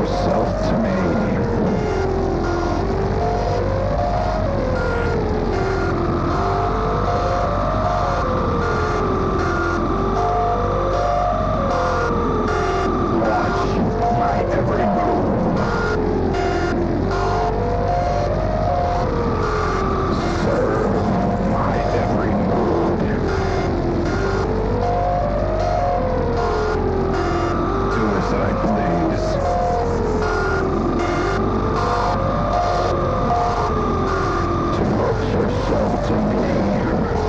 yourself to me. so to me.